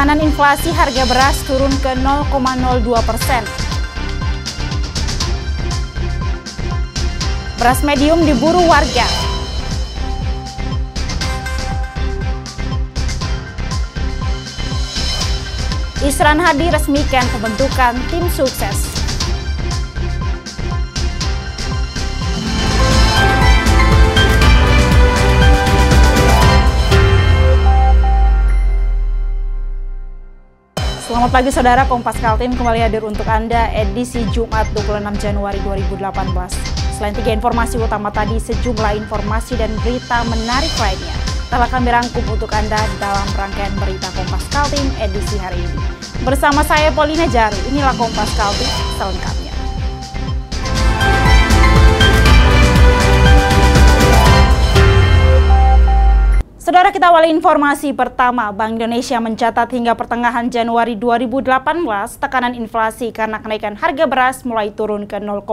Tekanan inflasi harga beras turun ke 0,02 persen. Beras medium diburu warga. Isran Hadi resmikan pembentukan tim sukses. Selamat pagi saudara, Kompas Kaltim kembali hadir untuk Anda edisi Jumat 26 Januari 2018. Selain tiga informasi utama tadi, sejumlah informasi dan berita menarik lainnya telah kami rangkum untuk Anda dalam rangkaian berita Kompas Kaltim edisi hari ini. Bersama saya Polina Jaru, inilah Kompas Kaltim selengkapnya. Saudara kita awali informasi pertama, Bank Indonesia mencatat hingga pertengahan Januari 2018 tekanan inflasi karena kenaikan harga beras mulai turun ke 0,02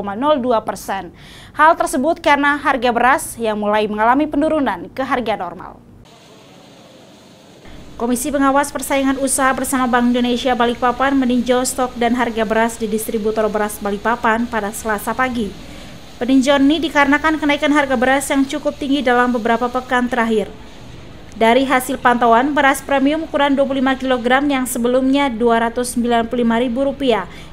persen. Hal tersebut karena harga beras yang mulai mengalami penurunan ke harga normal. Komisi Pengawas Persaingan Usaha bersama Bank Indonesia Balikpapan meninjau stok dan harga beras di distributor beras Balikpapan pada Selasa pagi. Peninjauan ini dikarenakan kenaikan harga beras yang cukup tinggi dalam beberapa pekan terakhir. Dari hasil pantauan, beras premium ukuran 25 kg yang sebelumnya Rp295.000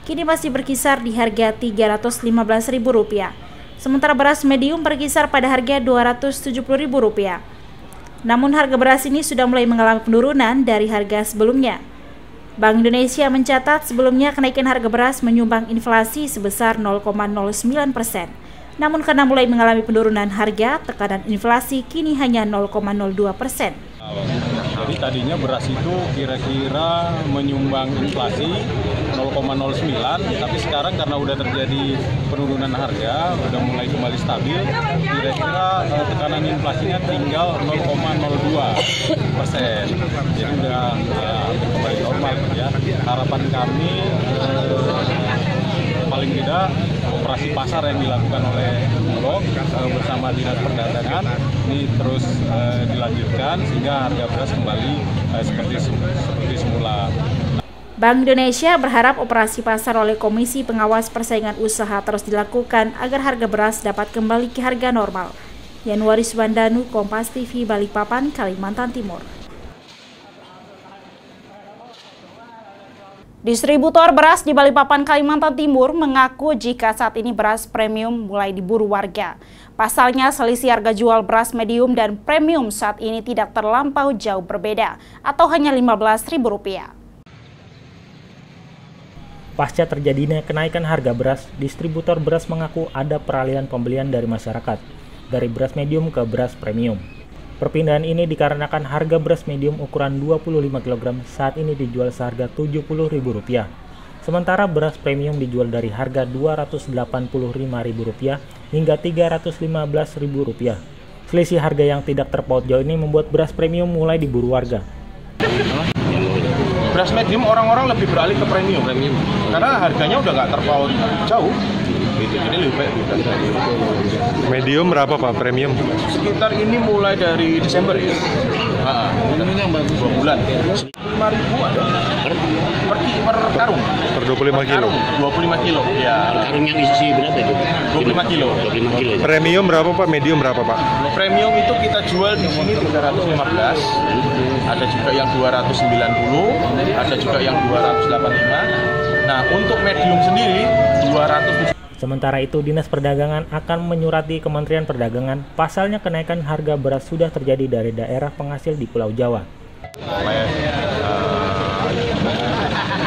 kini masih berkisar di harga Rp315.000. Sementara beras medium berkisar pada harga Rp270.000. Namun harga beras ini sudah mulai mengalami penurunan dari harga sebelumnya. Bank Indonesia mencatat sebelumnya kenaikan harga beras menyumbang inflasi sebesar 0,09 persen. Namun karena mulai mengalami penurunan harga, tekanan inflasi kini hanya 0,02 persen. Jadi tadinya beras itu kira-kira menyumbang inflasi 0,09, tapi sekarang karena udah terjadi penurunan harga, udah mulai kembali stabil, kira-kira uh, tekanan inflasinya tinggal 0,02 persen. Jadi udah ya, kembali normal ya. Harapan kami uh, paling tidak operasi pasar yang dilakukan oleh Bulog uh, bersama Dinas Perdagangan ini terus uh, dilanjutkan sehingga harga beras kembali uh, seperti seperti semula. Bank Indonesia berharap operasi pasar oleh Komisi Pengawas Persaingan Usaha terus dilakukan agar harga beras dapat kembali ke harga normal. Yanuaris Bandanu, Kompas TV, Balikpapan, Kalimantan Timur. Distributor beras di Balikpapan, Kalimantan Timur mengaku jika saat ini beras premium mulai diburu warga. Pasalnya selisih harga jual beras medium dan premium saat ini tidak terlampau jauh berbeda atau hanya Rp15.000. Pasca terjadinya kenaikan harga beras, distributor beras mengaku ada peralihan pembelian dari masyarakat dari beras medium ke beras premium. Perpindahan ini dikarenakan harga beras medium ukuran 25 kg saat ini dijual seharga Rp70.000. Sementara beras premium dijual dari harga Rp285.000 hingga Rp315.000. Selisih harga yang tidak terpaut jauh ini membuat beras premium mulai diburu warga. Beras medium orang-orang lebih beralih ke premium, premium. karena harganya udah nggak terpaut jauh gitu. Jadi lebih baik beras medium. Medium berapa Pak premium? Sekitar ini mulai dari Desember ya. Ah, ini yang bagus dua bulan. Lima ribu ada per, per, per karung. Per 25 kilo. Dua puluh lima kilo. Ya. Karung yang isi berapa itu? 25 kilo. 25 kilo. Premium berapa Pak? Medium berapa Pak? Premium itu kita jual di sini 315. Ada juga yang 290, ada juga yang 285. Nah, untuk medium sendiri 200 Sementara itu, Dinas Perdagangan akan menyurati Kementerian Perdagangan pasalnya kenaikan harga beras sudah terjadi dari daerah penghasil di Pulau Jawa. oleh uh,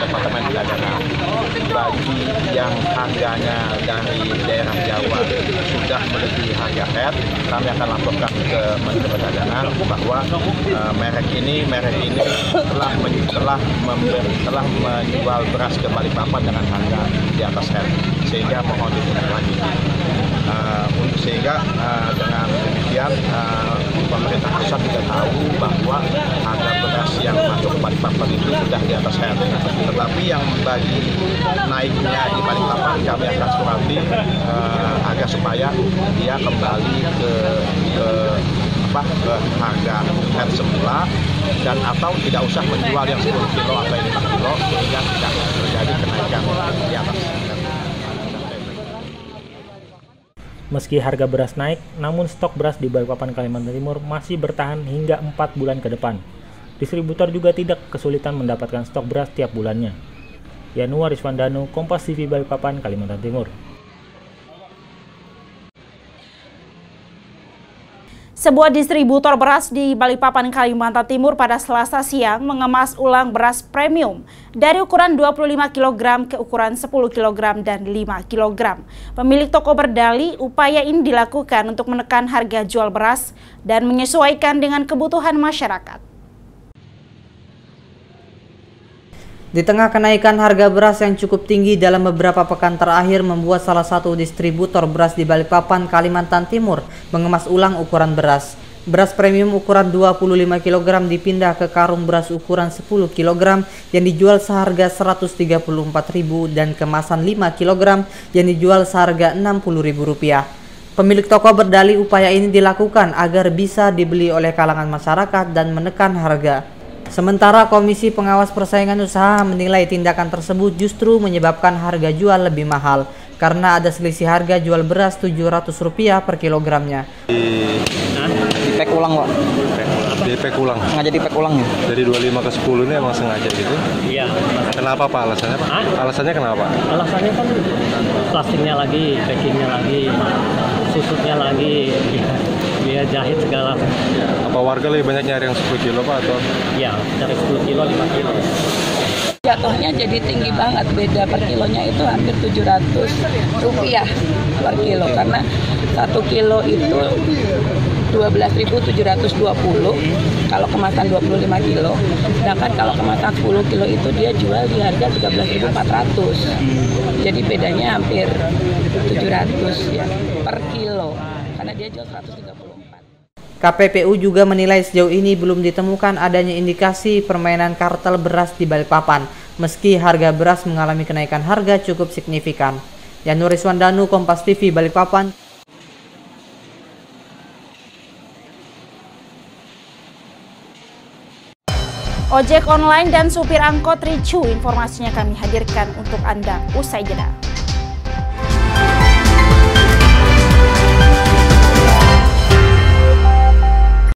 Departemen Perdagangan bagi yang harganya dari daerah Jawa sudah melebihi harga head kami akan laporkan ke Menteri Perdagangan bahwa uh, merek ini merek ini telah telah memberi, telah menjual beras ke Balikpapan dengan harga di atas head sehingga mohon ditindaklanjuti. Uh, sehingga uh, dengan demikian uh, pemerintah pusat juga tahu bahwa harga beras yang masuk ke Balikpapan itu sudah di atas head. Tetapi yang bagi naiknya di Balikpapan kami akan surati uh, agar supaya dia kembali ke, ke apa ke harga head semula dan atau tidak usah menjual yang 10 kilo atau 5 kilo sehingga tidak terjadi kenaikan di atas. Meski harga beras naik, namun stok beras di Balikpapan Kalimantan Timur masih bertahan hingga 4 bulan ke depan. Distributor juga tidak kesulitan mendapatkan stok beras tiap bulannya. Yanuar Iswandanu, Kompas TV Balikpapan, Kalimantan Timur. Sebuah distributor beras di Balikpapan, Kalimantan Timur pada selasa siang mengemas ulang beras premium dari ukuran 25 kg ke ukuran 10 kg dan 5 kg. Pemilik toko berdali upaya ini dilakukan untuk menekan harga jual beras dan menyesuaikan dengan kebutuhan masyarakat. Di tengah kenaikan harga beras yang cukup tinggi dalam beberapa pekan terakhir membuat salah satu distributor beras di Balikpapan, Kalimantan Timur mengemas ulang ukuran beras. Beras premium ukuran 25 kg dipindah ke karung beras ukuran 10 kg yang dijual seharga Rp134.000 dan kemasan 5 kg yang dijual seharga Rp60.000. Pemilik toko berdalih upaya ini dilakukan agar bisa dibeli oleh kalangan masyarakat dan menekan harga. Sementara Komisi Pengawas Persaingan Usaha menilai tindakan tersebut justru menyebabkan harga jual lebih mahal karena ada selisih harga jual beras Rp700 per kilogramnya. Di, pack ulang, Pak. Di pack ulang. Sengaja di pack ulang ya? Dari 25 ke 10 ini emang sengaja gitu? Iya. Kenapa Pak alasannya Pak? Alasannya kenapa? Alasannya kan plastiknya lagi, packingnya lagi, susutnya lagi, biaya jahit segala. Apa warga lebih banyak nyari yang 10 kilo Pak atau? Iya, dari 10 kilo, 5 kilo. Jatuhnya jadi tinggi banget, beda per kilonya itu hampir 700 rupiah per kilo karena satu kilo itu 12.720 kalau kemasan 25 kilo sedangkan kalau kemasan 10 kilo itu dia jual di harga 13.400 jadi bedanya hampir 700 ya per kilo karena dia jual 134 KPPU juga menilai sejauh ini belum ditemukan adanya indikasi permainan kartel beras di Balikpapan, meski harga beras mengalami kenaikan harga cukup signifikan. Yanuris Wandanu, Kompas TV, Balikpapan. Ojek online dan supir angkot ricu informasinya kami hadirkan untuk Anda usai jeda.